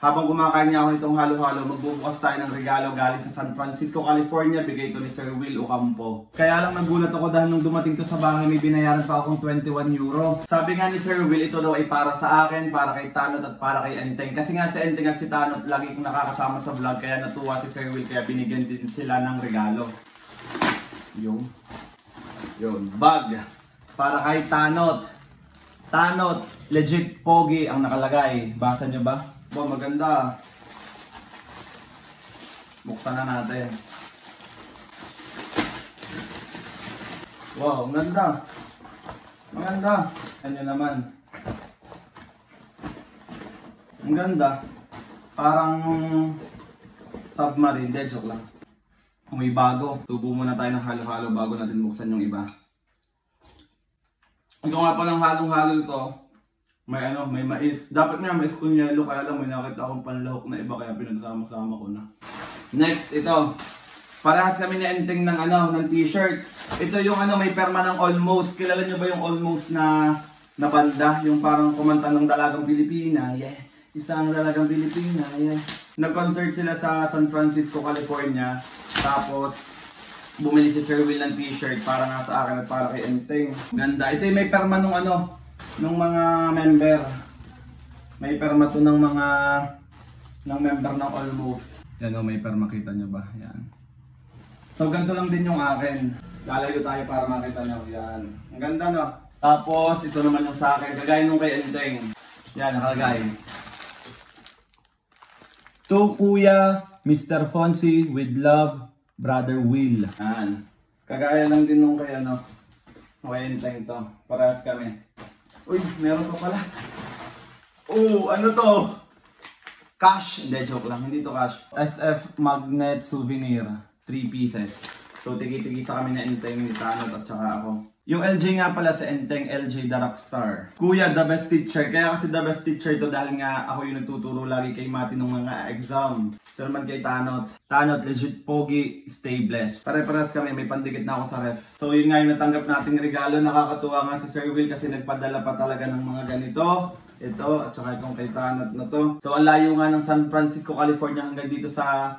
Habang kumakain niya ako nitong halo-halo, magbubukas tayo ng regalo galing sa San Francisco, California. Bigay ito ni Sir Will Ocampo. Kaya lang nagulat ako dahil nung dumating to sa bahay, may binayaran pa akong 21 euro. Sabi nga ni Sir Will, ito daw ay para sa akin, para kay Tanot at para kay Enteng. Kasi nga si Enteng at si Tanot lagi kong nakakasama sa vlog, kaya natuwa si Sir Will, kaya binigyan din sila ng regalo. Yung, yun, bag. Para kay Tanot. Tanot, legit pogi ang nakalagay. Basa nyo ba? Ba, maganda. Buksan na natin. Wow, ang ganda. Maganda. Ano naman. Ang ganda. Parang submarine. De, joke lang. May bago. Tubo muna tayo ng halo-halo bago natin buksan yung iba. Ito nga pa ng halong-halo to. May ano, may mais. Dapat nga mais kunyelo kaya lang may nakita akong panlahok na iba kaya pinagsama-sama ko na. Next, ito. Parehas kami na ending ng ano, ng t-shirt. Ito yung ano, may perma ng almost. Kilala nyo ba yung almost na na banda? Yung parang kumanta ng Dalagang Pilipina. Yeah. Isang Dalagang Pilipina. Yeah. Nag-concert sila sa San Francisco, California. Tapos, bumili si Sir Will ng t-shirt para nga sa akin at para kay Enteng. Ganda. Ito yung may perma nung ano, nung mga member. May perma to ng mga ng member ng almost. Yan o, may perma kita nyo ba? Yan. So ganito lang din yung akin. Lalayo tayo para makita nyo. Yan. Ang ganda no? Tapos ito naman yung sa akin. Kagaya nung kay Enteng. Yan, nakalagay. To Kuya Mr. Fonzie with love, Brother Will. Yan. Kagaya lang din nung kay ano. Kay Enteng to. Parehas kami. Uy, meron pa pala. Oh, ano to? Cash. Hindi, joke lang. Hindi to cash. SF Magnet Souvenir. 3 pieces. So, tigi-tigi sa kami na Enteng ni Tanot at saka ako. Yung LJ nga pala sa Enteng, LJ the Rockstar. Kuya, the best teacher. Kaya kasi the best teacher to dahil nga ako yung nagtuturo lagi kay Mati nung mga exam. So naman kay Tanot. Tanot, legit pogi, stay blessed. Pare-pares kami, may pandikit na ako sa ref. So yun nga yung natanggap nating regalo. Nakakatuwa nga si Sir Will kasi nagpadala pa talaga ng mga ganito. Ito, at saka itong kay Tanot na to. So ang layo nga ng San Francisco, California hanggang dito sa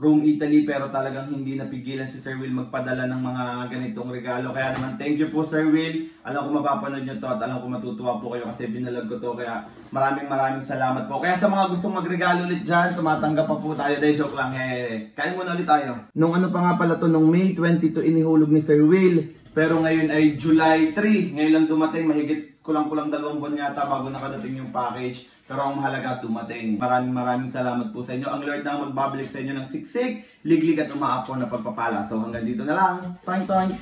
Rome, Italy pero talagang hindi napigilan si Sir Will magpadala ng mga ganitong regalo. Kaya naman thank you po Sir Will. Alam ko mapapanood nyo to at alam ko matutuwa po kayo kasi binalag ko to. Kaya maraming maraming salamat po. Kaya sa mga gustong magregalo ulit dyan, tumatanggap pa po tayo. Dahil joke lang eh. Kain muna ulit tayo. Nung ano pa nga pala to, nung May 22 inihulog ni Sir Will. Pero ngayon ay July 3. Ngayon lang dumating, mahigit kulang-kulang dalawang buwan yata bago nakadating yung package. Pero ang mahalaga dumating. Maraming maraming salamat po sa inyo. Ang Lord na magbabalik sa inyo ng siksik, liglig at umaapon na pagpapala. So hanggang dito na lang. Toink toink!